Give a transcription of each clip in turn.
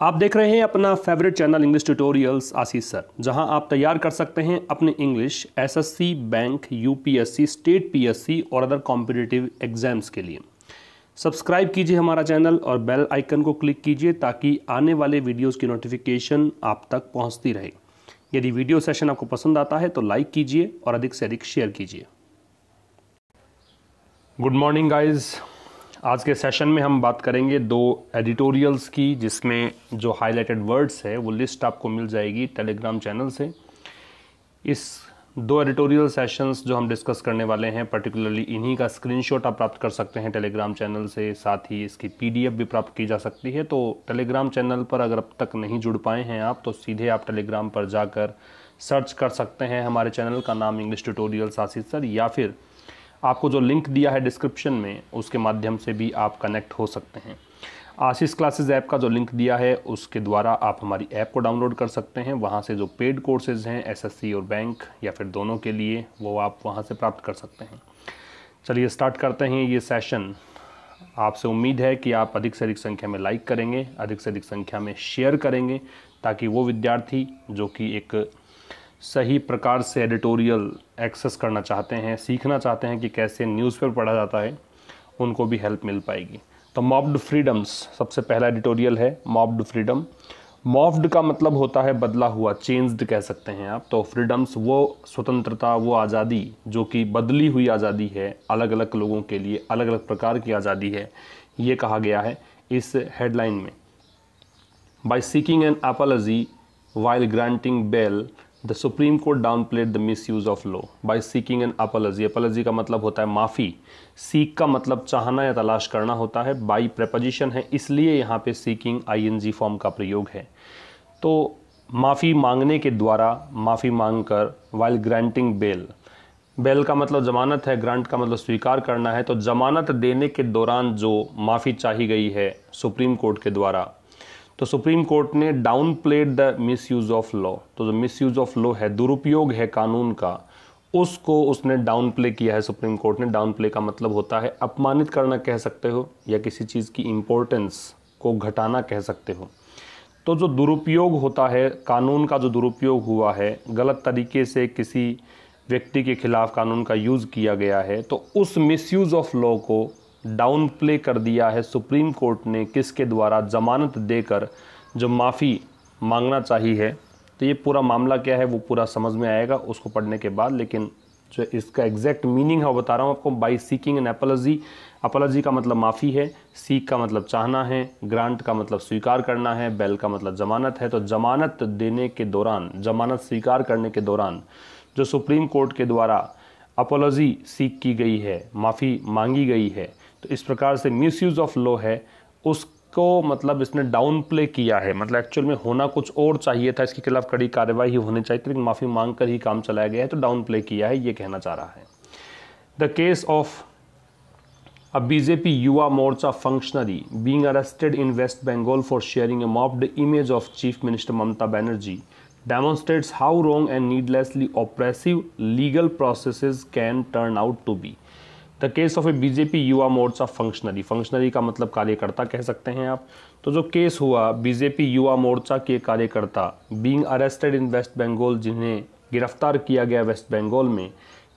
आप देख रहे हैं अपना favourite channel English tutorials Ashish sir, जहाँ आप तैयार कर सकते हैं अपने English SSC bank UPSC state PSC और अदर कॉम्पिटिटिव एग्ज़ाम्स के लिए। सब्सक्राइब कीजिए हमारा चैनल और बेल आइकन को क्लिक कीजिए ताकि आने वाले वीडियोस की नोटिफिकेशन आप तक पहुँचती रहे। यदि वीडियो सेशन आपको पसंद आता है तो लाइक कीजिए और अधिक से अधिक शेयर कीजिए। गुड मॉर्निंग गाइज़ आज के सेशन में हम बात करेंगे दो एडिटोरियल्स की, जिसमें जो हाईलाइटेड वर्ड्स है, वो लिस्ट आपको मिल जाएगी टेलीग्राम चैनल से। इस दो एडिटोरियल सेशंस जो हम डिस्कस करने वाले हैं पर्टिकुलरली इन्हीं का स्क्रीनशॉट आप प्राप्त कर सकते हैं टेलीग्राम चैनल से, साथ ही इसकी पीडीएफ भी प्राप्त की जा सकती है। तो टेलीग्राम चैनल पर अगर अब तक नहीं जुड़ पाए हैं आप तो सीधे आप टेलीग्राम पर जाकर सर्च कर सकते हैं। हमारे चैनल का नाम इंग्लिश ट्यूटोरियल आशीष सर या फिर आपको जो लिंक दिया है डिस्क्रिप्शन में, उसके माध्यम से भी आप कनेक्ट हो सकते हैं। आशीष क्लासेस ऐप का जो लिंक दिया है, उसके द्वारा आप हमारी ऐप को डाउनलोड कर सकते हैं। वहाँ से जो पेड कोर्सेज हैं, एसएससी और बैंक, या फिर दोनों के लिए, वो आप वहाँ से प्राप्त कर सकते हैं। चलिए स्टार्ट करते हैं ये सेशन। आपसे उम्मीद है कि आप अधिक से अधिक संख्या में लाइक करेंगे, अधिक से अधिक संख्या में शेयर करेंगे, ताकि वो विद्यार्थी, जो कि एक सही प्रकार से एडिटोरियल एक्सेस करना चाहते हैं, सीखना चाहते हैं कि कैसे न्यूज़पेपर पढ़ा जाता है, उनको भी हेल्प मिल पाएगी। तो मॉब्ड फ्रीडम्स सबसे पहला एडिटोरियल है मॉब्ड फ्रीडम मॉफ्ड का मतलब होता है बदला हुआ चेंज्ड कह सकते हैं आप। तो फ्रीडम्स वो स्वतंत्रता, वो आज़ादी, जो कि बदली हुई आज़ादी है अलग अलग लोगों के लिए अलग अलग प्रकार की आज़ादी है, ये कहा गया है इस हेडलाइन में। By seeking an apology while granting bail the supreme court downplayed the misuse of law by seeking an apology apology का मतलब होता है माफ़ी। सीक का मतलब चाहना या तलाश करना होता है। बाई प्रपोजिशन है, इसलिए यहाँ पे seeking I N G form का प्रयोग है। तो माफ़ी मांगने के द्वारा माफ़ी मांग कर वाइल ग्रांटिंग बेल बेल का मतलब जमानत है ग्रांट का मतलब स्वीकार करना है। तो जमानत देने के दौरान जो माफ़ी चाही गई है सुप्रीम कोर्ट के द्वारा तो सुप्रीम कोर्ट ने downplayed the misuse of law तो जो मिस यूज़ ऑफ़ लॉ है, दुरुपयोग है कानून का, उसको उसने डाउन प्ले किया है सुप्रीम कोर्ट ने। डाउन प्ले का मतलब होता है अपमानित करना कह सकते हो या किसी चीज़ की इम्पोर्टेंस को घटाना कह सकते हो। तो जो दुरुपयोग होता है, कानून का जो दुरुपयोग हुआ है, गलत तरीके से किसी व्यक्ति के खिलाफ कानून का यूज़ किया गया है तो उस मिसयूज़ ऑफ़ लॉ को डाउन प्ले कर दिया है सुप्रीम कोर्ट ने किसके द्वारा जमानत देकर जो माफ़ी मांगना चाहिए तो ये पूरा मामला क्या है, वो पूरा समझ में आएगा उसको पढ़ने के बाद। लेकिन जो इसका एग्जैक्ट मीनिंग है, वो बता रहा हूँ आपको by seeking an apology apology का मतलब माफ़ी है सीख का मतलब चाहना है ग्रांट का मतलब स्वीकार करना है बेल का मतलब जमानत है। तो जमानत देने के दौरान, जमानत स्वीकार करने के दौरान जो सुप्रीम कोर्ट के द्वारा अपोलॉजी सीख की गई है, माफ़ी मांगी गई है तो इस प्रकार से मिस ऑफ़ लॉ है, उसको मतलब इसने डाउन प्ले किया है मतलब एक्चुअल में होना कुछ और चाहिए था, इसके खिलाफ कड़ी कार्रवाई होनी चाहिए, लेकिन माफ़ी मांग कर ही काम चलाया गया है तो डाउन प्ले किया है, ये कहना चाह रहा है the case of a BJP Yuva Morcha functionary being arrested in West Bengal for sharing a morphed image of chief minister Mamata Banerjee demonstrates how wrong and needlessly oppressive legal processes can turn out to be. The case of a BJP Yuva Morcha functionary functionary का मतलब कार्यकर्ता कह सकते हैं आप। तो जो case हुआ बीजेपी युवा मोर्चा के कार्यकर्ता। Being arrested in West Bengal जिन्हें गिरफ़्तार किया गया वेस्ट बंगाल में,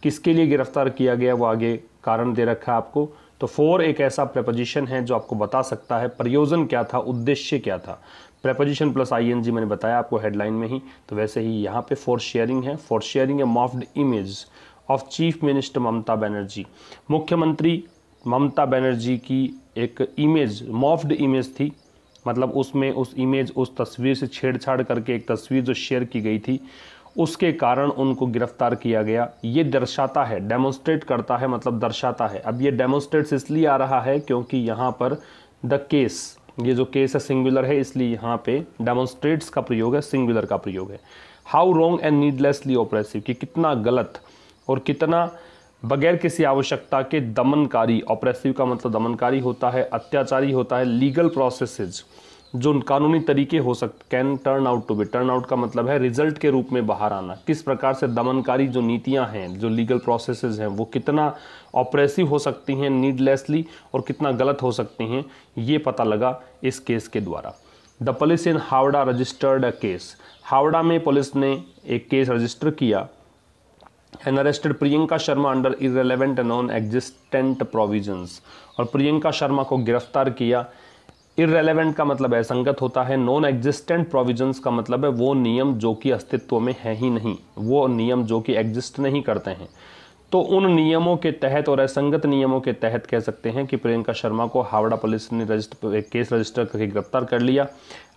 किसके लिए गिरफ़्तार किया गया, वो आगे कारण दे रखा है आपको। तो फोर एक ऐसा प्रपोजिशन है जो आपको बता सकता है, प्रयोजन क्या था, उद्देश्य क्या था। प्रपोजिशन प्लस आईएनजी मैंने बताया आपको हेडलाइन में ही। तो वैसे ही यहाँ पे फॉर शेयरिंग है। For sharing a morphed image of chief minister Mamata Banerjee मुख्यमंत्री ममता बनर्जी की एक इमेज मॉफ्ड इमेज थी। मतलब उसमें उस इमेज उस तस्वीर से छेड़छाड़ करके एक तस्वीर जो शेयर की गई थी, उसके कारण उनको गिरफ़्तार किया गया। ये दर्शाता है डेमोन्स्ट्रेट करता है मतलब दर्शाता है। अब ये डेमोन्स्ट्रेट इसलिए आ रहा है क्योंकि यहाँ पर द केस ये जो केस है सिंगुलर है, इसलिए यहाँ पे डेमोन्स्ट्रेट्स का प्रयोग है सिंगुलर का प्रयोग है। How wrong and needlessly oppressive कि कितना गलत और कितना बगैर किसी आवश्यकता के दमनकारी ऑपरेसिव का मतलब दमनकारी होता है, अत्याचारी होता है लीगल प्रोसेसेज जो कानूनी तरीके हो सकते can turn out to be turn out का मतलब है रिज़ल्ट के रूप में बाहर आना। किस प्रकार से दमनकारी जो नीतियाँ हैं, जो लीगल प्रोसेसेस हैं, वो कितना ऑपरेसिव हो सकती हैं नीडलेसली और कितना गलत हो सकती हैं, ये पता लगा इस केस के द्वारा। The police in Howrah registered a case Howrah में पुलिस ने एक केस रजिस्टर किया। And arrested Priyanka Sharma under irrelevant non existent provisions और प्रियंका शर्मा को गिरफ़्तार किया। इरेलीवेंट का मतलब असंगत होता है नॉन एग्जिस्टेंट प्रोविजंस का मतलब है, वो नियम जो कि अस्तित्व में है ही नहीं। वो नियम जो कि एग्जिस्ट नहीं करते हैं। तो उन नियमों के तहत और असंगत नियमों के तहत कह सकते हैं कि प्रियंका शर्मा को हावड़ा पुलिस ने रजिस्टर केस रजिस्टर करके गिरफ़्तार कर लिया।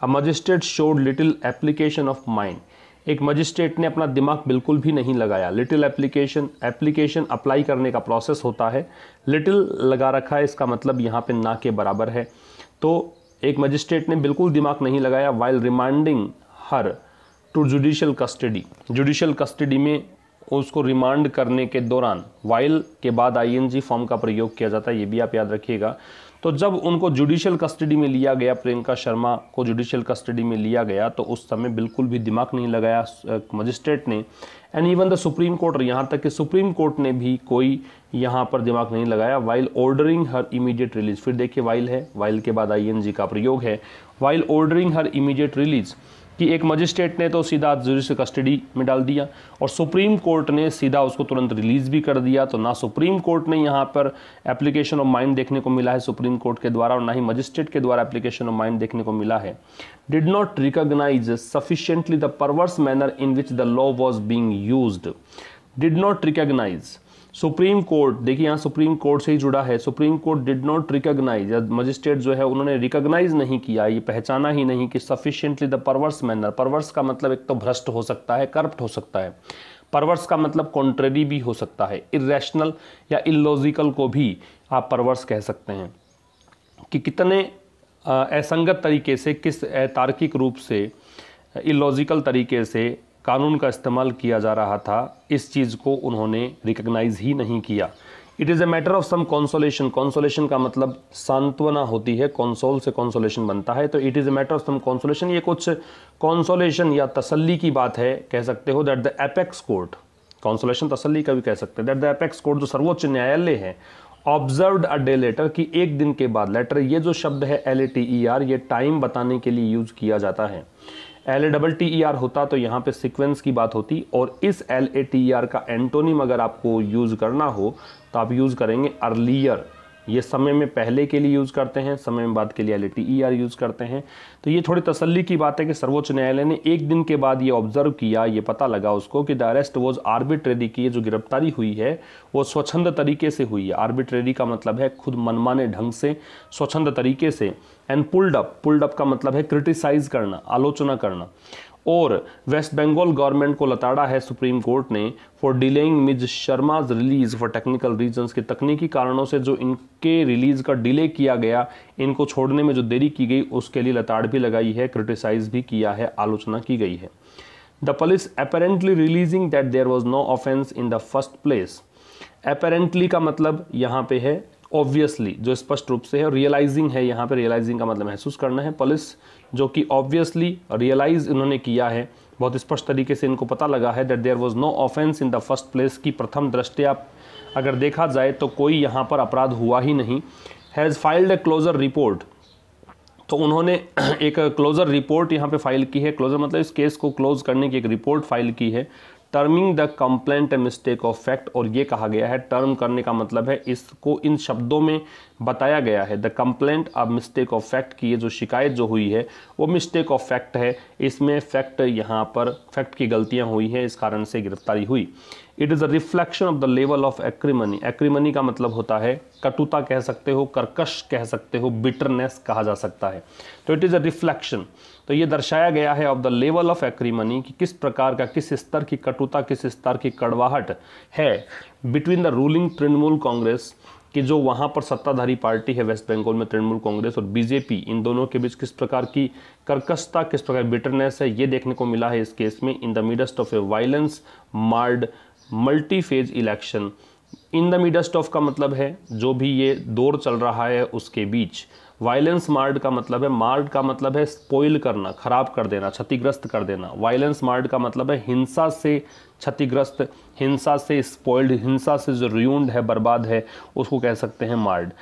A magistrate showed little application of mind एक मजिस्ट्रेट ने अपना दिमाग बिल्कुल भी नहीं लगाया। लिटिल एप्लीकेशन एप्लीकेशन अप्लाई करने का प्रोसेस होता है। लिटिल लगा रखा है, इसका मतलब यहाँ पे ना के बराबर है। तो एक मजिस्ट्रेट ने बिल्कुल दिमाग नहीं लगाया while remanding her to judicial custody judicial custody में उसको रिमांड करने के दौरान वाइल के बाद आईएनजी फॉर्म का प्रयोग किया जाता है, ये भी आप याद रखिएगा। तो जब उनको जुडिशियल कस्टडी में लिया गया, प्रियंका शर्मा को जुडिशियल कस्टडी में लिया गया तो उस समय बिल्कुल भी दिमाग नहीं लगाया मजिस्ट्रेट ने। And even the supreme court यहाँ तक कि सुप्रीम कोर्ट ने भी कोई यहाँ पर दिमाग नहीं लगाया while ordering her immediate release फिर देखिए वाइल है वाइल के बाद आईएनजी का प्रयोग है। While ordering her immediate release कि एक मजिस्ट्रेट ने तो सीधा जुडिशल कस्टडी में डाल दिया और सुप्रीम कोर्ट ने सीधा उसको तुरंत रिलीज़ भी कर दिया। तो ना सुप्रीम कोर्ट ने यहाँ पर एप्लीकेशन ऑफ़ माइंड देखने को मिला है सुप्रीम कोर्ट के द्वारा और ना ही मजिस्ट्रेट के द्वारा एप्लीकेशन ऑफ़ माइंड देखने को मिला है। Did not recognise sufficiently the perverse manner in which the law was being use did not recognise supreme court, देखिए यहाँ सुप्रीम कोर्ट से ही जुड़ा है। Supreme court did not recognise magistrate जो है उन्होंने रिकोगनाइज नहीं किया, ये पहचाना ही नहीं कि sufficiently the perverse manner perverse का मतलब एक तो भ्रष्ट हो सकता है करप्ट हो सकता है। परवर्स का मतलब कॉन्ट्रेरी भी हो सकता है इरेशनल या इलॉजिकल को भी आप परवर्स कह सकते हैं। कि कितने असंगत तरीके से, किस तार्किक रूप से इलॉजिकल तरीके से कानून का इस्तेमाल किया जा रहा था, इस चीज़ को उन्होंने रिकग्नाइज ही नहीं किया। It is a matter of some consolation consolation का मतलब सांत्वना होती है कॉन्सोल से कॉन्सोलेशन बनता है। तो it is a matter of some consolation ये कुछ कॉन्सोलेशन या तसल्ली की बात है। कह सकते हो that the apex court consolation तसल्ली का भी कह सकते हैं। दैट द एपेक्स कोर्ट जो सर्वोच्च न्यायालय है ऑब्ज़र्व अ डे लेटर कि एक दिन के बाद लेटर ये जो शब्द है L A T E R ये टाइम बताने के लिए यूज़ किया जाता है। L A double T E R होता तो यहाँ पे सिक्वेंस की बात होती और इस L A T E R का एंटोनिम अगर आपको यूज़ करना हो तो आप यूज़ करेंगे अर्लियर ये समय में पहले के लिए यूज़ करते हैं, समय में बाद के लिए एल टी आर यूज़ करते हैं। तो ये थोड़ी तसल्ली की बात है कि सर्वोच्च न्यायालय ने एक दिन के बाद ये ऑब्ज़र्व किया, ये पता लगा उसको कि द अरेस्ट वॉज़ आर्बिट्रेरी की जो गिरफ्तारी हुई है, वो स्वच्छंद तरीके से हुई है। आर्बिट्रेरी का मतलब है खुद मनमाने ढंग से, स्वच्छंद तरीके से and pulled up pulled up का मतलब है क्रिटिसाइज करना, आलोचना करना। और वेस्ट बंगाल गवर्नमेंट को लताड़ा है सुप्रीम कोर्ट ने for delaying Ms Sharma's release for technical reasons के तकनीकी कारणों से जो इनके रिलीज़ का डिले किया गया, इनको छोड़ने में जो देरी की गई, उसके लिए लताड़ भी लगाई है क्रिटिसाइज भी किया है, आलोचना की गई है। The police apparently realising that there was no offence in the first place apparently का मतलब यहाँ पे है ऑब्वियसली जो स्पष्ट रूप से है रियलाइजिंग है, यहाँ पे रियलाइजिंग का मतलब महसूस करना है पुलिस जो कि ऑब्वियसली रियलाइज़ इन्होंने किया है, बहुत स्पष्ट तरीके से इनको पता लगा है that there was no offence in the first place की प्रथम दृष्टया अगर देखा जाए तो कोई यहाँ पर अपराध हुआ ही नहीं। Has filed a closure report तो उन्होंने एक क्लोजर रिपोर्ट यहाँ पे फ़ाइल की है। क्लोजर मतलब इस केस को क्लोज करने की एक रिपोर्ट फ़ाइल की है। Terming the complaint a mistake of fact, और ये कहा गया है, टर्म करने का मतलब है इसको इन शब्दों में बताया गया है। द कंप्लेंट अब मिस्टेक ऑफ़ फैक्ट की ये जो शिकायत जो हुई है, वो मिस्टेक ऑफ़ फैक्ट है। इसमें फैक्ट यहाँ पर, फैक्ट की गलतियाँ हुई हैं, इस कारण से गिरफ्तारी हुई। It is a reflection of the level of acrimony acrimony का मतलब होता है, कटुता कह सकते हो, कर्कश कह सकते हो बिटरनेस कहा जा सकता है। तो इट इज़ अ रिफ्लेक्शन तो ये दर्शाया गया है of the level of acrimony कि किस प्रकार का, किस स्तर की कटुता, किस स्तर की कड़वाहट है between the ruling Trinamool Congress कि जो वहाँ पर सत्ताधारी पार्टी है वेस्ट बंगाल में तृणमूल कांग्रेस और बीजेपी इन दोनों के बीच किस प्रकार की कर्कशता, किस प्रकार बिटरनेस है, ये देखने को मिला है इस केस में in the midst of a violence marred multi phase election in the midst of का मतलब है, जो भी ये दौर चल रहा है, उसके बीच। वायलेंस मार्ड का मतलब है, मार्ड का मतलब है स्पोइल करना, खराब कर देना, क्षतिग्रस्त कर देना। वायलेंस मार्ड का मतलब है हिंसा से क्षतिग्रस्त, हिंसा से स्पॉइल्ड हिंसा से जो रियूंड है, बर्बाद है, उसको कह सकते हैं मार्ड।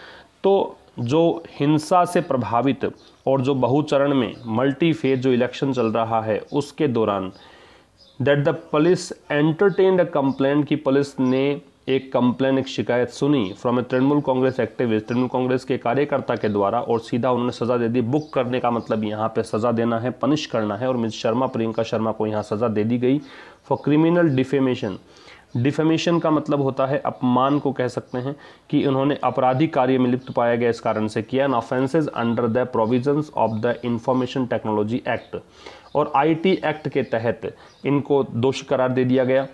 तो जो हिंसा से प्रभावित और जो बहुचरण में मल्टी फ़ेज़ जो इलेक्शन चल रहा है, उसके दौरान that the police entertained a complaint की पुलिस ने एक कंप्लेन एक शिकायत सुनी from a Trinamool Congress activist Trinamool Congress के कार्यकर्ता के द्वारा और सीधा उन्होंने सजा दे दी। बुक करने का मतलब यहाँ पे सजा देना है पनिश करना है और मिस शर्मा, प्रियंका शर्मा को यहाँ सजा दे दी गई फॉर क्रिमिनल डिफेमेशन डिफेमेशन का मतलब होता है अपमान को कह सकते हैं कि उन्होंने अपराधी कार्य में लिप्त पाया गया इस कारण से किया। An offences under the provisions of the information technology act और आईटी एक्ट के तहत इनको दोषी करार दे दिया गया।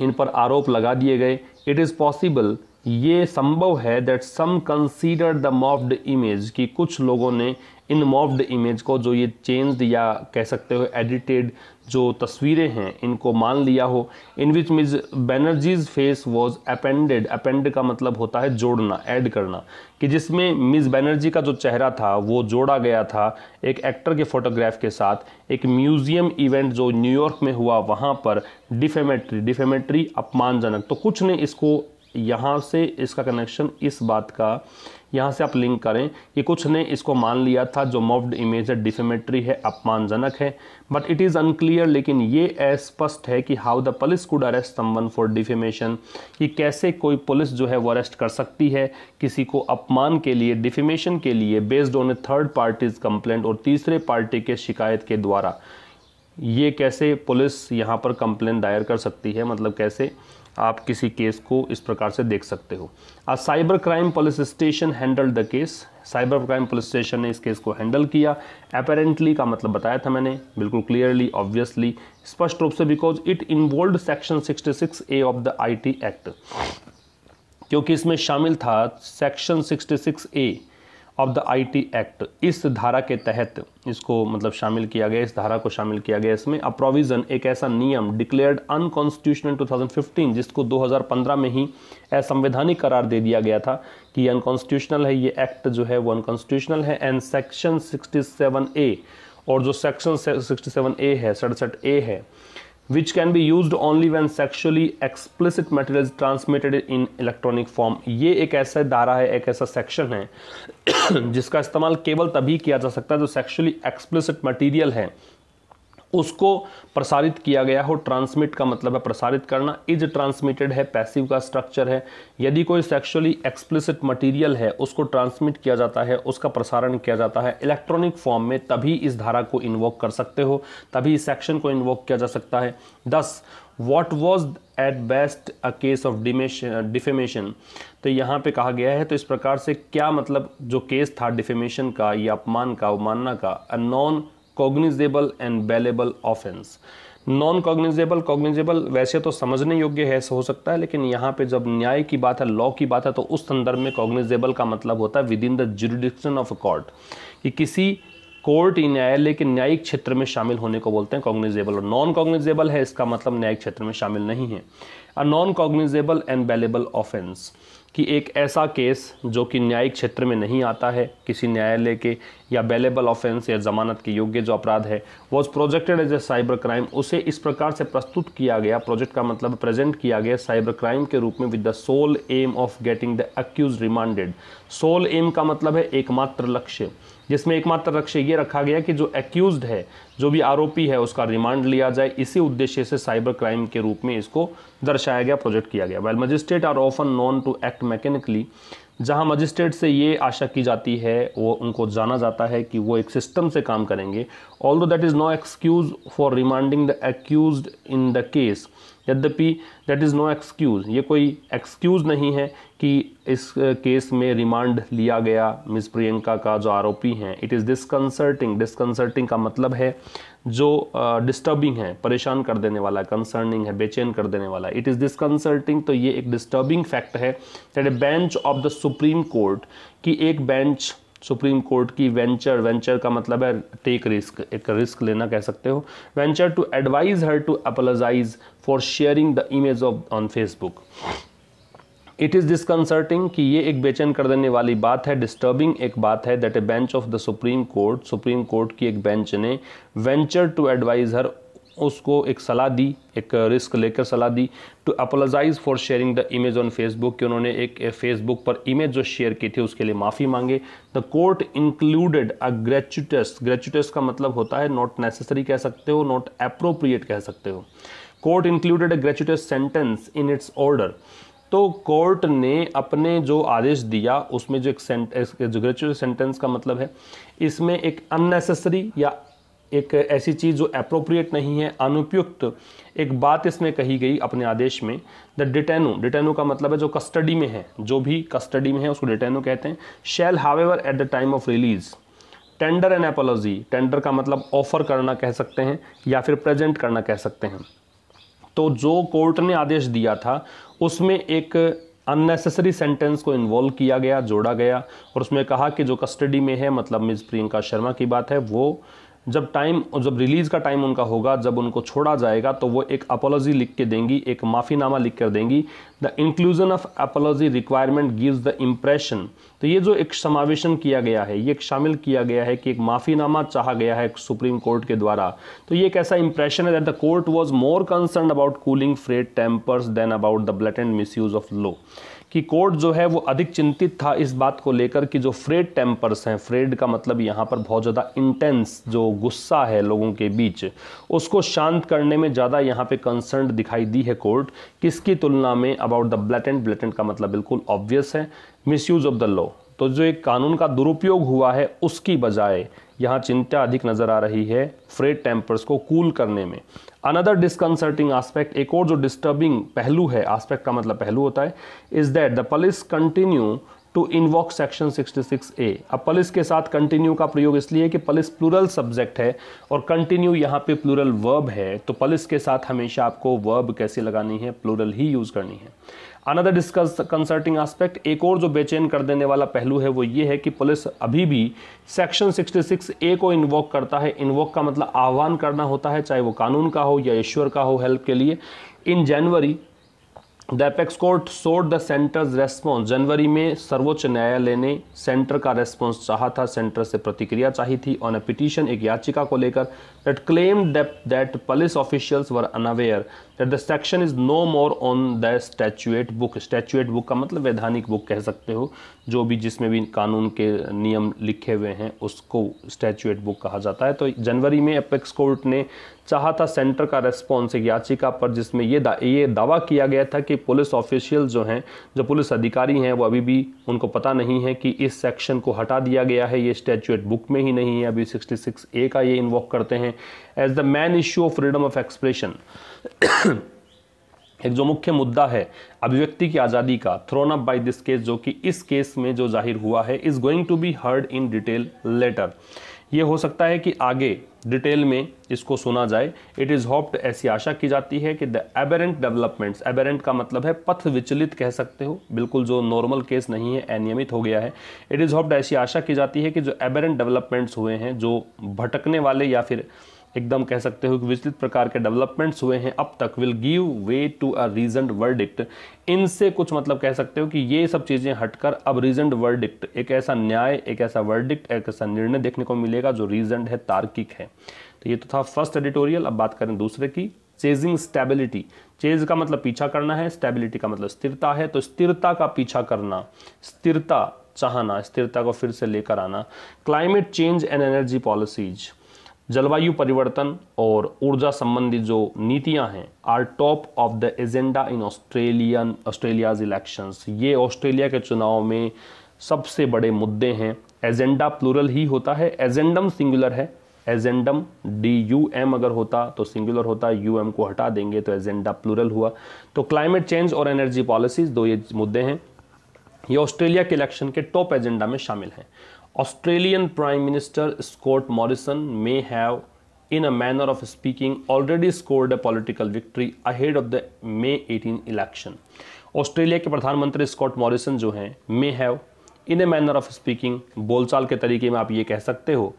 इन पर आरोप लगा दिए गए। इट इज़ पॉसिबल ये संभव है that some consider the morphed image कि कुछ लोगों ने इन मॉफ्ड इमेज को जो ये चेंज्ड या कह सकते हो एडिटेड जो तस्वीरें हैं, इनको मान लिया हो in which Ms Banerjee's face was appended append का मतलब होता है जोड़ना ऐड करना, कि जिसमें मिस बैनर्जी का जो चेहरा था, वो जोड़ा गया था एक एक्टर के फोटोग्राफ के साथ, एक म्यूज़ियम इवेंट जो न्यूयॉर्क में हुआ, वहाँ पर डिफेमेट्री डिफेमेट्री अपमानजनक तो कुछ ने इसको यहाँ से इसका कनेक्शन इस बात का, यहाँ से आप लिंक करें कि कुछ ने इसको मान लिया था जो मॉफ्ड इमेज है डिफेमेट्री है, अपमानजनक है। बट इट इज़ अनक्लियर लेकिन ये अस्पष्ट है कि how the police could arrest someone for defamation कि कैसे कोई पुलिस जो है वो अरेस्ट कर सकती है किसी को अपमान के लिए डिफेमेशन के लिए based on a third party's complaint और तीसरे पार्टी के शिकायत के द्वारा। ये कैसे पुलिस यहाँ पर कंप्लेंट दायर कर सकती है मतलब कैसे? आप किसी केस को इस प्रकार से देख सकते हो। आ, cyber crime police station handle the case. Cyber crime police station ने इस केस को हैंडल किया। अपेरेंटली का मतलब बताया था मैंने, बिल्कुल क्लियरली ऑब्वियसली स्पष्ट रूप से because it involve section 66 A of the IT act क्योंकि इसमें शामिल था section 66 A of the IT act इस धारा के तहत इसको मतलब शामिल किया गया, इस धारा को शामिल किया गया। इसमें अ प्रोविज़न एक ऐसा नियम डिक्लेयर्ड अनकॉन्स्टिट्यूशनल 2015 जिसको 2015 में ही असंवैधानिक करार दे दिया गया था कि ये अनकॉन्स्टिट्यूशनल है, ये एक्ट जो है वो अनकॉन्स्टिट्यूशनल है। एंड सेक्शन 67 ए और जो सेक्शन 67 ए है, सड़सठ ए है which can be used only when sexually explicit material is transmitted in electronic form ये एक ऐसा दारा है एक ऐसा सेक्शन है जिसका इस्तेमाल केवल तभी किया जा सकता है जो सेक्सुअली एक्सप्लिसिट मटेरियल है उसको प्रसारित किया गया हो। ट्रांसमिट का मतलब है प्रसारित करना। इज़ ट्रांसमिटेड है, पैसिव का स्ट्रक्चर है। यदि कोई सेक्सुअली एक्सप्लिसिट मटेरियल है, उसको ट्रांसमिट किया जाता है, उसका प्रसारण किया जाता है इलेक्ट्रॉनिक फॉर्म में, तभी इस धारा को इन्वोक कर सकते हो, तभी इस सेक्शन को इन्वोक किया जा सकता है। Thus what was at best a case of defamation तो यहाँ पे कहा गया है तो इस प्रकार से क्या मतलब जो केस था डिफेमेशन का या अपमान का, अवमानना का a non cognizable and bailable offence non cognizable cognizable वैसे तो समझने योग्य है हो सकता है, लेकिन यहाँ पे जब न्याय की बात है, लॉ की बात है तो उस संदर्भ में कॉग्निजेबल का मतलब होता है within the jurisdiction of a court कि किसी कोर्ट न्यायालय के न्यायिक क्षेत्र में शामिल होने को बोलते हैं कॉग्निजेबल और नॉन कॉग्निजेबल है, इसका मतलब न्यायिक क्षेत्र में शामिल नहीं है। A non cognizable and bailable offence कि एक ऐसा केस जो कि न्यायिक क्षेत्र में नहीं आता है, किसी न्यायालय के या बेलेबल ऑफेंस या जमानत के योग्य जो अपराध है was projected as a cyber crime उसे इस प्रकार से प्रस्तुत किया गया प्रोजेक्ट का मतलब प्रेजेंट किया गया साइबर क्राइम के रूप में with the sole aim of getting the accused remanded sole aim का मतलब है एकमात्र लक्ष्य। जिसमें एकमात्र लक्ष्य ये रखा गया कि जो एक्यूज है, जो भी आरोपी है, उसका रिमांड लिया जाए। इसी उद्देश्य से साइबर क्राइम के रूप में इसको दर्शाया गया प्रोजेक्ट किया गया। Well magistrate are often known to act mechanically जहाँ मजिस्ट्रेट से ये आशा की जाती है, वो उनको जाना जाता है कि वो एक सिस्टम से काम करेंगे। Although that is no excuse for remanding the accused in the case यद्यपि दैट इज़ नो एक्सक्यूज़ ये कोई एक्सक्यूज़ नहीं है कि इस केस में रिमांड लिया गया मिस प्रियंका का जो आरोपी हैं। इट इज़ डिसकंसर्टिंग डिसकंसर्टिंग का मतलब है जो डिस्टर्बिंग uh, है परेशान कर देने वाला कंसर्निंग है बेचैन कर देने वाला। इट इज़ डिसकंसर्टिंग तो ये एक डिस्टर्बिंग फैक्ट है that a bench of the Supreme Court की एक बेंच सुप्रीम कोर्ट की वेंचर वेंचर का मतलब है टेक रिस्क एक रिस्क लेना कह सकते हो। Venture to advise her to apologise for sharing the image of on Facebook it is disconcerting कि ये एक बेचैन कर देने वाली बात है डिस्टर्बिंग एक बात है that a bench of the Supreme Court Supreme Court की एक बेंच ने वेंचर टू एडवाइज हर उसको एक सलाह दी, एक रिस्क लेकर सलाह दी to apologise for sharing the image on Facebook कि उन्होंने एक फेसबुक पर इमेज जो शेयर की थी उसके लिए माफ़ी मांगे। The court included a gratuitous gratuitous का मतलब होता है नॉट नेसेसरी कह सकते हो नॉट अप्रोप्रिएट कह सकते हो। Court included a gratuitous sentence in its order तो कोर्ट ने अपने जो आदेश दिया, उसमें जो एक जो ग्रेचुटस सेंटेंस का मतलब है, इसमें एक अननेसेसरी या एक ऐसी चीज़ जो अप्रोप्रिएट नहीं है, अनुपयुक्त एक बात इसमें कही गई अपने आदेश में द डिटेनो डिटेनो का मतलब है जो कस्टडी में है, जो भी कस्टडी में है, उसको डिटेनो कहते हैं. Shall however at the time of release tender and apology tender का मतलब ऑफ़र करना कह सकते हैं, या फिर प्रेजेंट करना कह सकते हैं. तो जो कोर्ट ने आदेश दिया था, उसमें एक अननेसेसरी सेंटेंस को इन्वॉल्व किया गया, जोड़ा गया, और उसमें कहा कि जो कस्टडी में है मतलब मिस प्रियंका शर्मा की बात है, वो जब टाइम जब रिलीज़ का टाइम उनका होगा, जब उनको छोड़ा जाएगा तो वो एक अपोलॉजी लिख के देंगी, एक माफ़ीनामा लिख कर देंगी। The inclusion of apology requirement gives the impression तो ये जो एक समावेशन किया गया है, ये एक शामिल किया गया है कि एक माफ़ीनामा चाहा गया है सुप्रीम कोर्ट के द्वारा। तो ये एक ऐसा इंप्रेशन है that the court was more concern about cooling frayed tempers than about the blatant miss of law कि कोर्ट जो है वो अधिक चिंतित था इस बात को लेकर कि जो फ्रेड टेम्पर्स हैं, फ्रेड का मतलब यहाँ पर बहुत ज़्यादा इंटेंस जो गुस्सा है लोगों के बीच, उसको शांत करने में ज़्यादा यहाँ पे कंसर्न दिखाई दी है कोर्ट। किसकी तुलना में अबाउट द ब्लेटेंट ब्लेटेंट का मतलब बिल्कुल ऑब्वियस है। मिसयूज ऑफ़ द लॉ तो जो एक कानून का दुरुपयोग हुआ है, उसकी बजाय यहाँ चिंता अधिक नज़र आ रही है फ्रेड टेम्पर्स को कूल करने में। अनदर डिस्कंसर्टिंग आस्पेक्ट एक और जो डिस्टर्बिंग पहलू है आस्पेक्ट का मतलब पहलू होता है is that the police continue to invoke section 66 A अब पुलिस के साथ कंटिन्यू का प्रयोग इसलिए कि पुलिस प्लूरल सब्जेक्ट है और कंटिन्यू यहाँ पे प्लूरल वर्ब है तो पुलिस के साथ हमेशा आपको वर्ब कैसे लगानी है प्लूरल ही यूज़ करनी है। अनदर डिस्कस कंसर्टिंग एस्पेक्ट एक और जो बेचैन कर देने वाला पहलू है, वो ये है कि पुलिस अभी भी सेक्शन 66 ए को इन्वोक करता है। इन्वोक का मतलब आह्वान करना होता है, चाहे वो कानून का हो या ईश्वर का हो हेल्प के लिए। In January the apex court sought the centre's response जनवरी में सर्वोच्च न्यायालय ने सेंटर का रेस्पॉन्स चाहा था। सेंटर से प्रतिक्रिया चाहिए थी ऑन अ पिटीशन एक याचिका को लेकर that claim that police officials were unaware that the section is no more on the statute book statute book का मतलब वैधानिक बुक कह सकते हो, जो भी जिसमें भी कानून के नियम लिखे हुए हैं, उसको स्टैचुएट बुक कहा जाता है। तो जनवरी में अपेक्स कोर्ट ने चाहा था सेंटर का रेस्पॉन्स एक याचिका पर जिसमें ये दा, ये दावा किया गया था कि पुलिस ऑफिशियल जो हैं जो पुलिस अधिकारी हैं वो अभी भी उनको पता नहीं है कि इस सेक्शन को हटा दिया गया है। ये स्टैचुएट बुक में ही नहीं है। अभी 66 ए का ये इन्वॉक करते हैं। As the main issue of freedom of expression एक जो मुख्य मुद्दा है अभिव्यक्ति की आज़ादी का thrown up by this case जो कि इस केस में जो ज़ाहिर हुआ है is going to be heard in detail later ये हो सकता है कि आगे डिटेल में इसको सुना जाए। इट इज़ होप्ड ऐसी आशा की जाती है कि द एबेरेंट डेवलपमेंट्स एबेरेंट का मतलब है पथ विचलित कह सकते हो। बिल्कुल जो नॉर्मल केस नहीं है, अनियमित हो गया है। इट इज़ होप्ड ऐसी आशा की जाती है कि जो एबेरेंट डेवलपमेंट्स हुए हैं, जो भटकने वाले या फिर एकदम कह सकते हो कि विस्तृत प्रकार के डेवलपमेंट्स हुए हैं। अब तक will give way to a reasoned verdict इनसे कुछ मतलब कह सकते हो कि ये सब चीज़ें हटकर अब रीजनड वर्डिक्ट एक ऐसा न्याय, एक ऐसा वर्डिक्ट एक ऐसा निर्णय देखने को मिलेगा जो रीजनड है, तार्किक है। तो ये तो था फ़र्स्ट एडिटोरियल अब बात करें दूसरे की। चेजिंग स्टेबिलिटी चेज का मतलब पीछा करना है स्टेबिलिटी का मतलब स्थिरता है। तो स्थिरता का पीछा करना, स्थिरता चाहना, स्थिरता को फिर से लेकर आना। Climate change and energy policies जलवायु परिवर्तन और ऊर्जा संबंधी जो नीतियाँ हैं are top of the agenda in Australian Australia's elections ये ऑस्ट्रेलिया के चुनाव में सबसे बड़े मुद्दे हैं। एजेंडा प्लूरल ही होता है। एजेंडम सिंगुलर है। एजेंडम डी यू एम अगर होता तो सिंगुलर होता। यू एम को हटा देंगे तो एजेंडा प्लूरल हुआ। तो क्लाइमेट चेंज और एनर्जी पॉलिसीज़ दो ये मुद्दे हैं। ये ऑस्ट्रेलिया के इलेक्शन के टॉप एजेंडा में शामिल हैं। Australian Prime Minister Scott Morrison may have, in a manner of speaking, already scored a political victory ahead of the May 18 election. Australia के प्रधानमंत्री स्कॉट मॉरिसन जो हैं may have in a manner of speaking बोलचाल के तरीके में आप ये कह सकते हो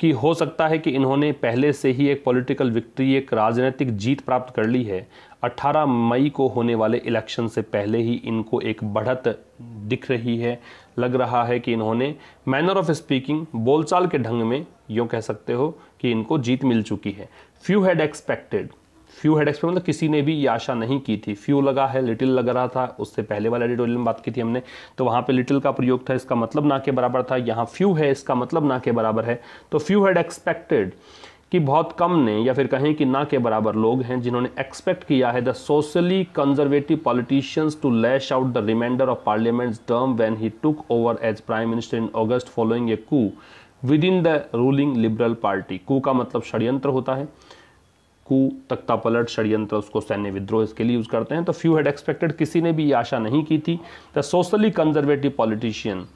कि हो सकता है कि इन्होंने पहले से ही एक पॉलिटिकल विक्ट्री एक राजनीतिक जीत प्राप्त कर ली है 18 मई को होने वाले इलेक्शन से पहले ही इनको एक बढ़त दिख रही है लग रहा है कि इन्होंने मैनर ऑफ़ स्पीकिंग बोलचाल के ढंग में यूँ कह सकते हो कि इनको जीत मिल चुकी है। Few had expected few had expect मतलब किसी ने भी ये आशा नहीं की थी। फ्यू लगा है लिटिल लग रहा था, उससे पहले वाले एडिटोरियल में बात की थी हमने तो वहाँ पे लिटिल का प्रयोग था, इसका मतलब ना के बराबर था, यहाँ फ्यू है, इसका मतलब ना के बराबर है। तो फ्यू हैड एक्सपेक्टेड कि बहुत कम ने या फिर कहें कि ना के बराबर लोग हैं जिन्होंने एक्सपेक्ट किया है the socially conservative politicians to lash out the reminder of parliament term when he took over as prime minister in August following a coup within the ruling Liberal Party coup का मतलब षड्यंत्र होता है। कू, तख्ता पलट, षड्यंत्र उसको सैन्य विद्रोह इसके लिए यूज़ करते हैं। तो फ्यू हैड एक्सपेक्टेड किसी ने भी ये आशा नहीं की थी। द सोशली कंजर्वेटिव पॉलिटिशियन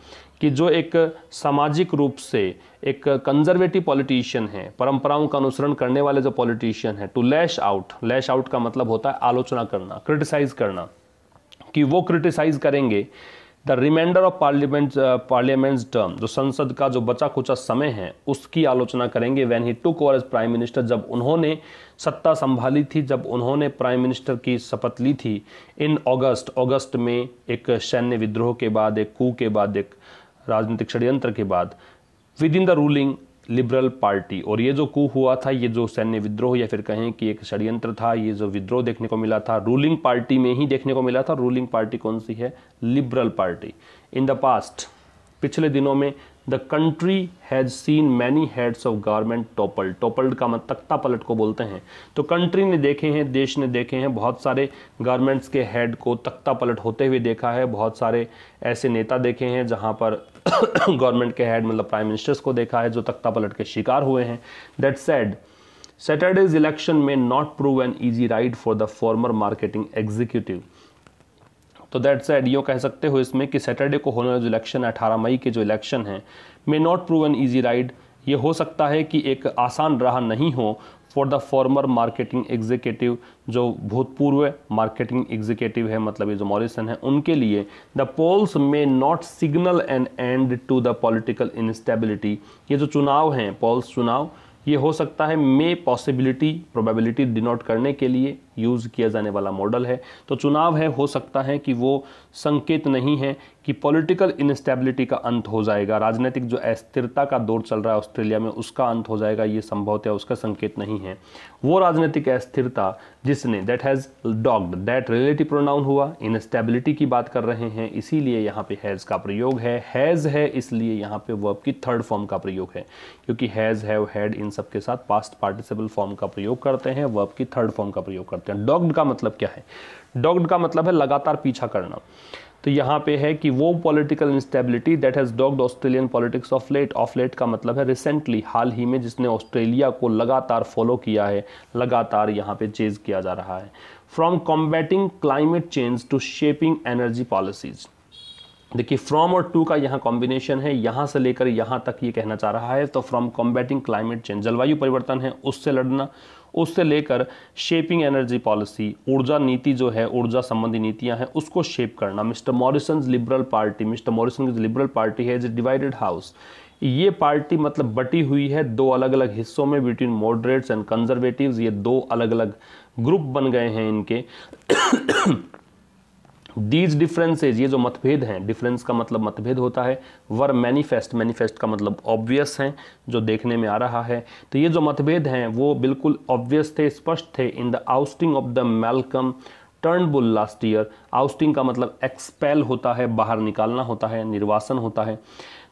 कि जो एक सामाजिक रूप से एक कंजर्वेटिव पॉलिटिशियन है, परंपराओं का अनुसरण करने वाले जो पॉलिटिशियन है to lash out lash out का मतलब होता है आलोचना करना क्रिटिसाइज करना, कि वो क्रिटिसाइज करेंगे the reminder of parliament parliament's term जो संसद का जो बचा कुचा समय है, उसकी आलोचना करेंगे। When he took over as prime minister जब उन्होंने सत्ता संभाली थी, जब उन्होंने प्राइम मिनिस्टर की शपथ ली थी इन अगस्त अगस्त में एक सैन्य विद्रोह के बाद, एक कू के बाद, एक राजनीतिक षड्यंत्र के बाद within the ruling Liberal Party और ये जो कू हुआ था, ये जो सैन्य विद्रोह या फिर कहें कि एक षड्यंत्र था, ये जो विद्रोह देखने को मिला था रूलिंग पार्टी में ही देखने को मिला था रूलिंग पार्टी कौन सी है? Liberal Party in the past पिछले दिनों में the country has seen many heads of government toppled toppled का मत तख्ता पलट को बोलते हैं। तो कंट्री ने देखे हैं, देश ने देखे हैं, बहुत सारे गवर्नमेंट्स के हेड को तख्ता पलट होते हुए देखा है। बहुत सारे ऐसे नेता देखे हैं जहाँ पर गवर्नमेंट के हेड मतलब प्राइम मिनिस्टर्स को देखा है जो तख्ता पलट के शिकार हुए हैं। दैट सेड सैटरडेज इलेक्शन में not prove an easy ride for the former marketing executive तो दैट साइड यो कह सकते हो इसमें कि सैटरडे को होने वाला जो इलेक्शन है, अठारह मई के जो इलेक्शन है may not prove an easy ride ये हो सकता है कि एक आसान राह नहीं हो for the former marketing executive जो भूतपूर्व मार्केटिंग एग्जीक्यूटिव है मतलब ये जो मॉरिसन है, उनके लिए the polls may not signal an end to the political instability ये जो चुनाव हैं पोल्स चुनाव ये हो सकता है मे पॉसिबिलिटी प्रोबेबिलिटी डिनोट करने के लिए यूज़ किया जाने वाला मॉडल है। तो चुनाव है, हो सकता है कि वो संकेत नहीं है कि पॉलिटिकल इनस्टेबिलिटी का अंत हो जाएगा, राजनीतिक जो अस्थिरता का दौर चल रहा है ऑस्ट्रेलिया में, उसका अंत हो जाएगा, ये संभवतः उसका संकेत नहीं है। वो राजनीतिक अस्थिरता जिसने that has dogged that relative pronoun हुआ इनस्टेबिलिटी की बात कर रहे हैं, इसीलिए यहाँ पे हैज़ का प्रयोग है। हैज़ है, इसलिए यहाँ पे वर्ब की थर्ड फॉर्म का प्रयोग है, क्योंकि हैज़ हैव हैड इन सब के साथ पास्ट पार्टिसिपल फॉर्म का प्रयोग करते हैं वर्ब की थर्ड फॉर्म का प्रयोग करते हैं। डॉग्ड का मतलब क्या है? डॉग्ड का मतलब है लगातार पीछा करना। तो यहाँ पे है कि वो political instability that has dogged Australian politics of late of late का मतलब है रिसेंटली हाल ही में जिसने ऑस्ट्रेलिया को लगातार फॉलो किया है, लगातार यहाँ पे चेज किया जा रहा है। From combating climate change to shaping energy policies देखिए फ्रॉम और टू का यहाँ कॉम्बिनेशन है। यहाँ से लेकर यहाँ तक ये कहना चाह रहा है तो फ्रॉम कॉम्बैटिंग क्लाइमेट चेंज जलवायु परिवर्तन है, उससे लड़ना उससे लेकर शेपिंग एनर्जी पॉलिसी ऊर्जा नीति जो है, ऊर्जा संबंधी नीतियाँ हैं, उसको शेप करना। Mr Morrison Liberal Party Mr Morrison की लिबरल पार्टी है इज़ डिवाइडेड हाउस ये पार्टी मतलब बटी हुई है दो अलग अलग हिस्सों में बिटवीन मॉडरेट्स एंड कंजर्वेटिव्स ये दो अलग अलग ग्रुप बन गए हैं इनके। दीज डिफरेंसेज ये जो मतभेद हैं डिफरेंस का मतलब मतभेद होता है। वर मैनिफेस्ट मैनिफेस्ट का मतलब ऑब्वियस हैं, जो देखने में आ रहा है। तो ये जो मतभेद हैं, वो बिल्कुल ऑब्वियस थे, स्पष्ट थे। In the ousting of the Malcolm Turnbull last year ousting का मतलब एक्सपेल होता है, बाहर निकालना होता है, निर्वासन होता है।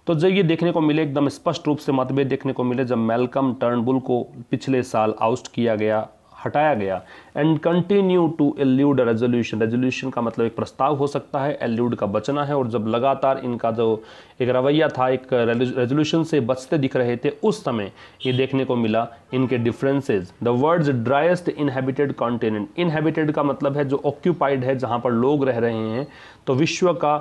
तो जब ये देखने को मिले, एकदम स्पष्ट रूप से मतभेद देखने को मिले, जब मेलकम टर्नबुल को पिछले साल आउस्ट किया गया हटाया गया। And continue to elude resolution resolution का मतलब एक प्रस्ताव हो सकता है एल्यूड का बचना है, और जब लगातार इनका जो एक रवैया था, एक रेजोल्यूशन से बचते दिख रहे थे, उस समय ये देखने को मिला इनके differences the world's driest inhabited continent inhabited का मतलब है जो ऑक्यूपाइड है, जहाँ पर लोग रह रहे हैं तो विश्व का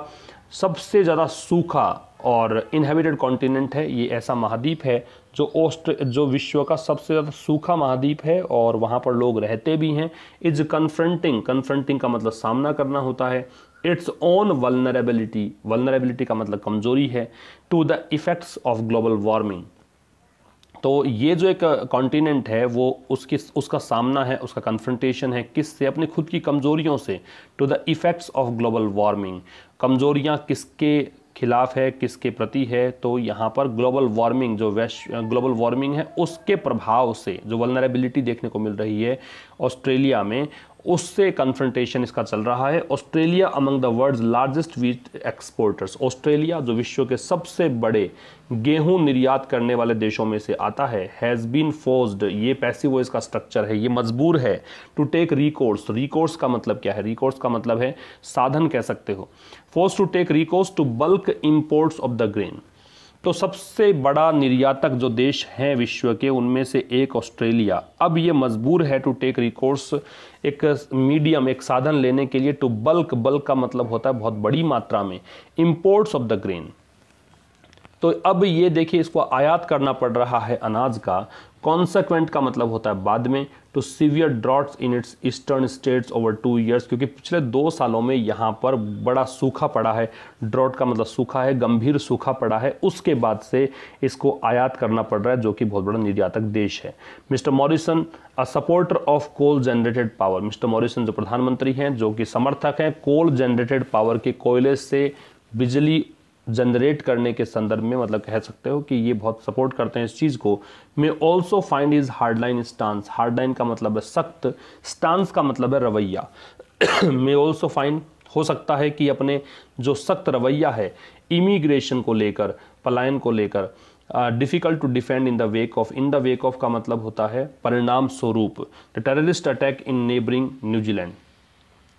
सबसे ज़्यादा सूखा और इनहेबिटेड कॉन्टिनेंट है, ये ऐसा महाद्वीप है जो ओस्ट, जो विश्व का सबसे ज़्यादा सूखा महाद्वीप है और वहाँ पर लोग रहते भी हैं, इज़ कन्फ्रंटिंग कन्फ्रंटिंग का मतलब सामना करना होता है। इट्स ओन वलनरेबिलिटी वलनरेबिलिटी का मतलब कमज़ोरी है to the effects of global warming तो ये जो एक कॉन्टिनेंट है, वो उसकी, उसका सामना है, उसका कन्फ्रंटेशन है किस से अपनी खुद की कमजोरियों से to the effects of global warming कमजोरियाँ किसके खिलाफ है, किसके प्रति है तो यहाँ पर ग्लोबल वार्मिंग जो वैश्व ग्लोबल वार्मिंग है, उसके प्रभाव से जो वलनरेबिलिटी देखने को मिल रही है ऑस्ट्रेलिया में उससे कन्फ्रंटेशन इसका चल रहा है। Australia among the world largest wheat exporters Australia, जो विश्व के सबसे बड़े गेहूँ निर्यात करने वाले देशों में से आता है हैज़ बीन फोर्स्ड ये पैसिव वॉइस का स्ट्रक्चर है, ये मजबूर है टू टेक रिकोर्स रिकोर्स का मतलब क्या है? रिकोर्स का मतलब है साधन कह सकते हो। Force to take recourse to bulk imports of the grain तो सबसे बड़ा निर्यातक जो देश हैं विश्व के, उनमें से एक ऑस्ट्रेलिया। अब ये मजबूर है टू टेक रिकोर्स एक मीडियम एक साधन लेने के लिए टू बल्क बल्क का मतलब होता है बहुत बड़ी मात्रा में इम्पोर्ट्स ऑफ़ द ग्रेन तो अब ये देखिए, इसको आयात करना पड़ रहा है अनाज का। कॉन्सिक्वेंट का मतलब होता है बाद में two severe droughts in its eastern states over two years क्योंकि पिछले दो सालों में यहाँ पर बड़ा सूखा पड़ा है। ड्रॉट का मतलब सूखा है, गंभीर सूखा पड़ा है। उसके बाद से इसको आयात करना पड़ रहा है, जो कि बहुत बड़ा निर्यातक देश है। Mr Morrison a supporter of coal generated power Mr Morrison जो प्रधानमंत्री हैं, जो कि समर्थक हैं कोल जनरेटेड पावर के कोयले से बिजली जनरेट करने के संदर्भ में मतलब कह सकते हो कि ये बहुत सपोर्ट करते हैं इस चीज़ को। May also find his hardline stance hardline का मतलब है सख्त। स्टांस का मतलब है रवैया। मे ऑल्सो फाइंड हो सकता है कि अपने जो सख्त रवैया है इमिग्रेशन को लेकर, पलायन को लेकर difficult to defend in the wake of in the wake of का मतलब होता है परिणाम स्वरूप the terrorist attack in neighbouring New Zealand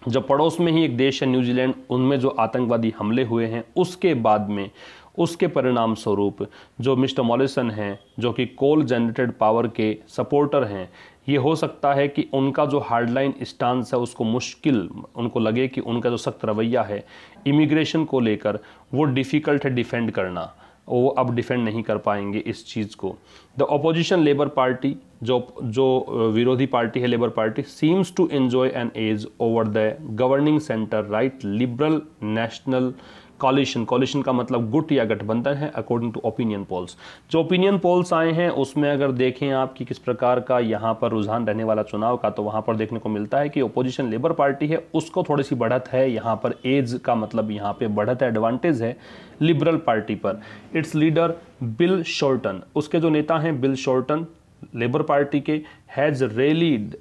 जब पड़ोस में ही एक देश है, न्यूजीलैंड, उनमें जो आतंकवादी हमले हुए हैं, उसके बाद में उसके परिणाम स्वरूप जो मिस्टर मॉलिसन हैं, जो कि कोल जनरेटेड पावर के सपोर्टर हैं, ये हो सकता है कि उनका जो हार्डलाइन स्टांस है, उसको मुश्किल, उनको लगे कि उनका जो सख्त रवैया है, इमिग्रेशन को लेकर वो डिफ़िकल्ट है डिफेंड करना। वो अब डिफेंड नहीं कर पाएँगे इस चीज़ को। द अपोजिशन लेबर पार्टी जो जो विरोधी पार्टी है Labor Party seems to enjoy an edge over the governing centre right Liberal National coalition coalition का मतलब गुट या गठबंधन है अकॉर्डिंग टू ओपिनियन पोल्स जो ओपिनियन पोल्स आए हैं, उसमें अगर देखें आप कि किस प्रकार का यहाँ पर रुझान रहने वाला चुनाव का तो वहाँ पर देखने को मिलता है कि ओपोजिशन लेबर पार्टी है, उसको थोड़ी सी बढ़त है, यहाँ पर एज का मतलब यहाँ पे बढ़त एडवांटेज है लिबरल पार्टी पर. इट्स लीडर बिल शॉर्टन उसके जो नेता हैं बिल शॉर्टन लेबर पार्टी के has rallied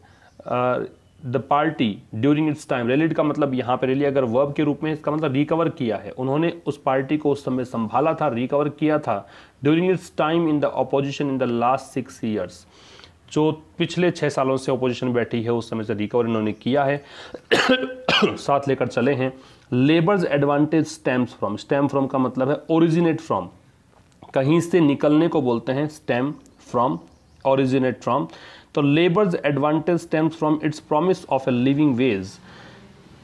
the party during its time rallied का मतलब यहाँ पे रैली अगर वर्ब के रूप में इसका मतलब रिकवर किया है। उन्होंने उस पार्टी को उस समय संभाला था रिकवर किया था during its time in the opposition in the last six years जो पिछले छः सालों से अपोजिशन बैठी है, उस समय से रिकवर इन्होंने किया है। साथ लेकर चले हैं। Labor's advantage stems from stem from का मतलब है ओरिजिनेट फ्रॉम कहीं से निकलने को बोलते हैं स्टेम फ्रॉम ओरिजिनेट from तो Labor's advantage stems from its promise of a living wage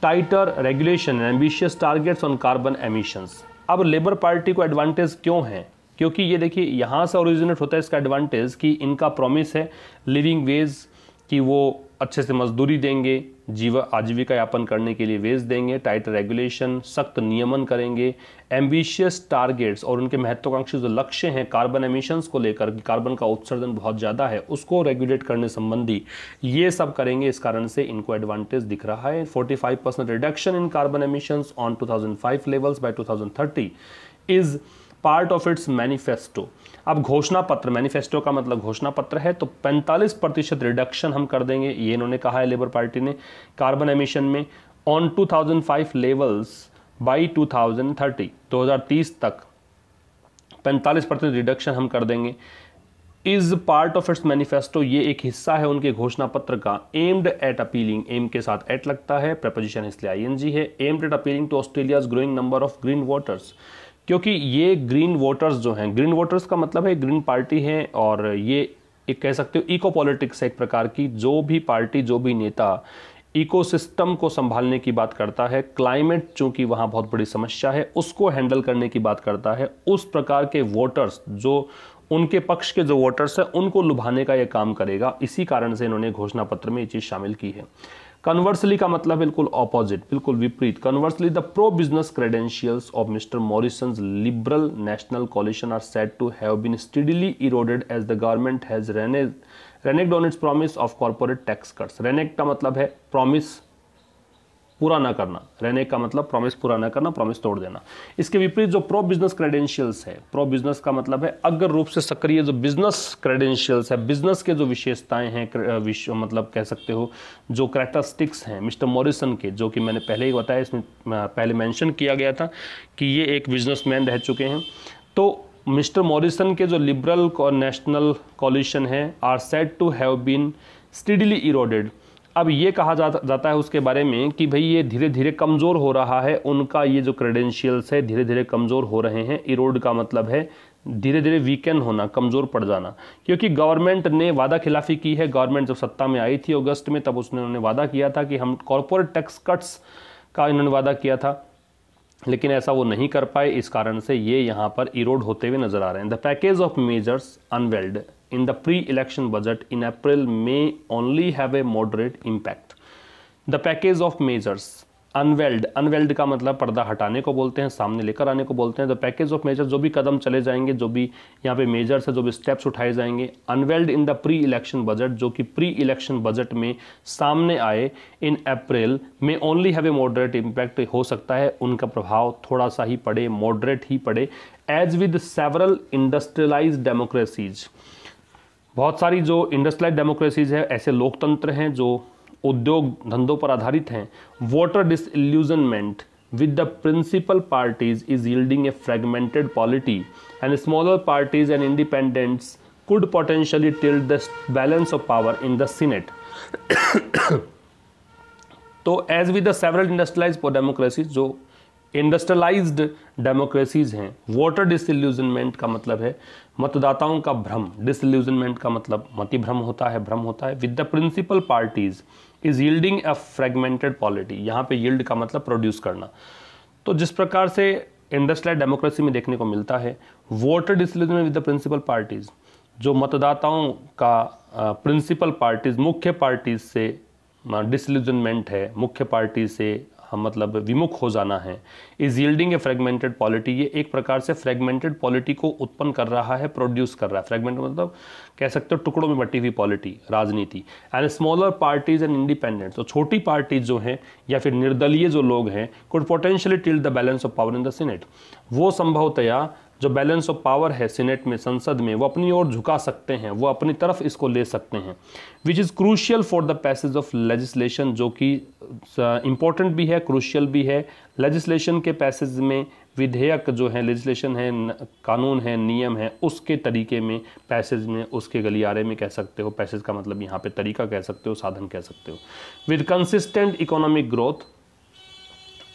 tighter regulation ambitious targets on carbon emissions अब लेबर पार्टी को एडवांटेज क्यों है? क्योंकि ये देखिए, यहाँ से ओरिजिनेट होता है इसका एडवांटेज कि इनका प्रॉमिस है लिविंग वेज कि वो अच्छे से मजदूरी देंगे, जीव आजीविका यापन करने के लिए वेज देंगे टाइट रेगुलेशन सख्त नियमन करेंगे एम्बिशियस टारगेट्स और उनके महत्वाकांक्षी जो लक्ष्य हैं कार्बन एमिशंस को लेकर कार्बन का उत्सर्जन बहुत ज़्यादा है, उसको रेगुलेट करने संबंधी ये सब करेंगे, इस कारण से इनको एडवांटेज दिख रहा है। 45 percent reduction in carbon emissions on 2005 levels by 2030 is part of its manifesto अब घोषणा पत्र मैनिफेस्टो का मतलब घोषणा पत्र है तो 45 प्रतिशत रिडक्शन हम कर देंगे, ये इन्होंने कहा है लेबर पार्टी ने। कार्बन एमिशन में ऑन 2005 लेवल्स बाई 2030 2030 तक 45 परसेंट रिडक्शन हम कर देंगे। Is part of its manifesto ये एक हिस्सा है उनके घोषणा पत्र का। एम्ड एट अपीलिंग एम के साथ एट लगता है प्रपोजिशन इसलिए आई है। Aimed at appealing to Australia's growing number of green voters क्योंकि ये ग्रीन वोटर्स जो हैं ग्रीन वोटर्स का मतलब है ग्रीन पार्टी है और ये एक कह सकते हो इको पॉलिटिक्स है एक प्रकार की, जो भी पार्टी जो भी नेता इकोसिस्टम को संभालने की बात करता है क्लाइमेट चूँकि वहाँ बहुत बड़ी समस्या है, उसको हैंडल करने की बात करता है, उस प्रकार के वोटर्स जो उनके पक्ष के जो वोटर्स हैं, उनको लुभाने का ये काम करेगा। इसी कारण से इन्होंने घोषणा पत्र में ये चीज़ शामिल की है। कन्वर्सली का मतलब बिल्कुल ऑपोजिट बिल्कुल विपरीत। Conversely the pro business credentials of Mr Morrison Liberal National coalition are said to have been steadily eroded as the government has reneged on its promise of corporate tax cuts reneged का मतलब है promise पूरा ना करना। रहने का मतलब promise पूरा ना करना प्रॉमिस तोड़ देना। इसके विपरीत जो प्रो बिज़नेस क्रेडेंशियल्स है प्रो बिज़नेस का मतलब है अगर रूप से सक्रिय जो बिज़नेस क्रेडेंशियल्स है बिज़नेस के जो विशेषताएँ हैं मतलब कह सकते हो, जो करेक्टरिस्टिक्स हैं मिस्टर मॉरिसन के, जो कि मैंने पहले ही बताया, इसमें पहले मैंशन किया गया था कि ये एक बिजनेसमैन रह चुके हैं। तो मिस्टर मॉरिसन के जो लिबरल और नेशनल कॉलिशन है are said to have been steadily eroded अब ये कहा जा, जाता है उसके बारे में कि भाई ये धीरे धीरे कमज़ोर हो रहा है उनका ये जो क्रेडेंशियल्स है धीरे धीरे कमज़ोर हो रहे हैं। इरोड का मतलब है धीरे धीरे वीकेंड होना कमज़ोर पड़ जाना। क्योंकि गवर्नमेंट ने वादा खिलाफी की है। गवर्नमेंट जब सत्ता में आई थी अगस्त में तब उसने उन्होंने वादा किया था कि हम कॉरपोरेट टैक्स कट्स का इन्होंने वादा किया था। लेकिन ऐसा वो नहीं कर पाए इस कारण से ये यहाँ पर इरोड होते हुए नज़र आ रहे हैं। The package of measures unveiled in the pre-election budget in April may only have a moderate impact. The package of measures unveiled unveiled का मतलब पर्दा हटाने को बोलते हैं, सामने लेकर आने को बोलते हैं। द पैकेज ऑफ़ मेजर जो भी कदम चले जाएँगे, जो भी यहाँ पे मेजर्स है, जो भी स्टेप्स उठाए जाएँगे unveiled in the pre election budget जो कि प्री इलेक्शन बजट में सामने आए इन अप्रैल में only have a moderate impact हो सकता है। उनका प्रभाव थोड़ा सा ही पड़े मॉडरेट ही पड़े। As with several industrialise democracies बहुत सारी जो इंडस्ट्रियलाइज डेमोक्रेसीज है, ऐसे लोकतंत्र हैं जो उद्योग धंधों पर आधारित हैं voter disillusionment with the principal parties is yielding a fragmented polity and smaller parties and independents could potentially till the balance of power in the Senate तो as with the several industrialise democracies जो industrialised democracies हैं। Voter disillusionment का मतलब है मतदाताओं का भ्रम। Disillusionment का मतलब मति भ्रम होता है, भ्रम होता है। With the principal parties is yielding a fragmented polity यहाँ पे यील्ड का मतलब प्रोड्यूस करना। तो जिस प्रकार से इंडस्ट्रियल डेमोक्रेसी में देखने को मिलता है voter disillusionment with the principal parties जो मतदाताओं का प्रिंसिपल पार्टीज़ मुख्य पार्टीज़ से डिसल्यूजनमेंट है, मुख्य पार्टी से मतलब विमुख हो जाना है। Is yielding a fragmented polity ये एक प्रकार से फ्रेगमेंटेड पॉलिटी को उत्पन्न कर रहा है प्रोड्यूस कर रहा है। फ्रेगमेंट मतलब कह सकते हो टुकड़ों में बटी हुई पॉलिटी राजनीति। And smaller parties and independent तो छोटी पार्टीज़ जो हैं या फिर निर्दलीय जो लोग हैं could potentially tilt the balance of power in the Senate वो संभवतया जो बैलेंस ऑफ़ पावर है सीनेट में, संसद में, वो अपनी ओर झुका सकते हैं, वो अपनी तरफ़ इसको ले सकते हैं which is crucial for the passage of legislation जो कि इम्पोर्टेंट भी है क्रूशियल भी है। लेजिस्लेशन के पैसेज में विधेयक जो है लेजिस्लेशन है कानून है, नियम है, उसके तरीके में पैसेज में उसके गलियारे में कह सकते हो। पैसेज का मतलब यहाँ पे तरीका कह सकते हो, साधन कह सकते हो। With consistent economic growth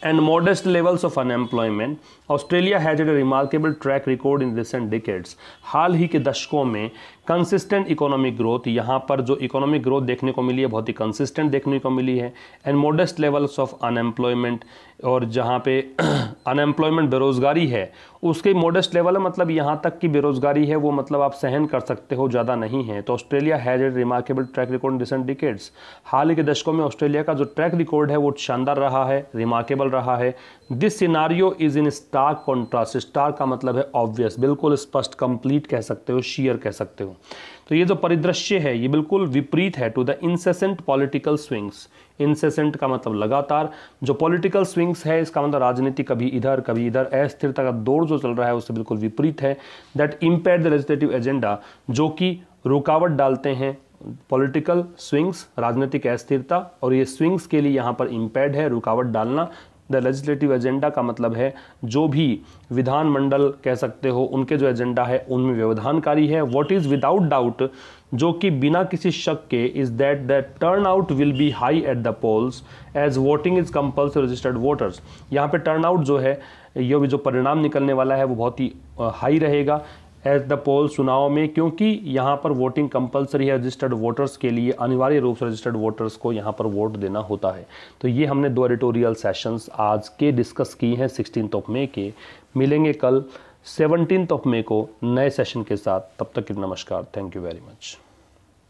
and modest levels of unemployment, Australia has had a remarkable track record in recent decades. हाल ही के दशकों में कंसिस्टेंट इकोनॉमिक ग्रोथ यहाँ पर जो इकोनॉमिक ग्रोथ देखने को मिली है, बहुत ही कंसिस्टेंट देखने को मिली है and modest levels of unemployment और जहाँ पे अनएम्प्लॉयमेंट बेरोज़गारी है, उसके मोडेस्ट लेवल है मतलब यहाँ तक की बेरोज़गारी है, वो मतलब आप सहन कर सकते हो, ज़्यादा नहीं है। तो Australia has a remarkable track record recent decades हाल के दशकों में ऑस्ट्रेलिया का जो ट्रैक रिकॉर्ड है, वो शानदार रहा है रिमार्केबल रहा है। This scenario is in stark contrast stark का मतलब है ऑब्वियस बिल्कुल स्पष्ट कंप्लीट कह सकते हो शेयर कह सकते हो। तो ये जो परिदृश्य है, ये बिल्कुल विपरीत है to the incessant political swings incessant का मतलब लगातार, जो पॉलिटिकल स्विंग्स है, इसका मतलब राजनीति कभी इधर कभी इधर, अस्थिरता का दौर जो चल रहा है, उससे बिल्कुल विपरीत है। That impair the legislative agenda जो कि रुकावट डालते हैं पॉलिटिकल स्विंग्स राजनीतिक अस्थिरता, और ये स्विंग्स के लिए यहाँ पर इम्पेयर्ड है, रुकावट डालना। द लेजिस्लेटिव एजेंडा का मतलब है, जो भी विधानमंडल कह सकते हो, उनके जो एजेंडा है, उनमें व्यवधानकारी है। व्हाट इज़ विदाउट डाउट जो कि बिना किसी शक के is that the turnout will be high at the polls as voting is compulsory registered voters यहाँ पे टर्न आउट जो है, ये भी जो परिणाम निकलने वाला है, वो बहुत ही हाई रहेगा। एज द पोल चुनाव में, क्योंकि यहाँ पर वोटिंग कंपलसरी है रजिस्टर्ड वोटर्स के लिए अनिवार्य रूप से रजिस्टर्ड वोटर्स को यहाँ पर वोट देना होता है। तो ये हमने दो एडिटोरियल सेशंस आज के डिस्कस किए हैं सिक्सटीन ऑफ़ मे के। मिलेंगे कल सेवनटीन ऑफ़ मे को नए सेशन के साथ। तब तक नमस्कार। Thank you very much